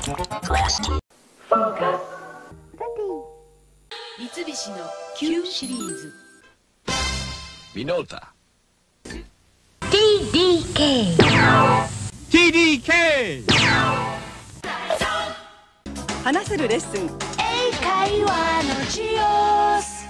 三菱の Q シリーズ。ミノータ TDK TDK 話せるレッスン。英会話のジオス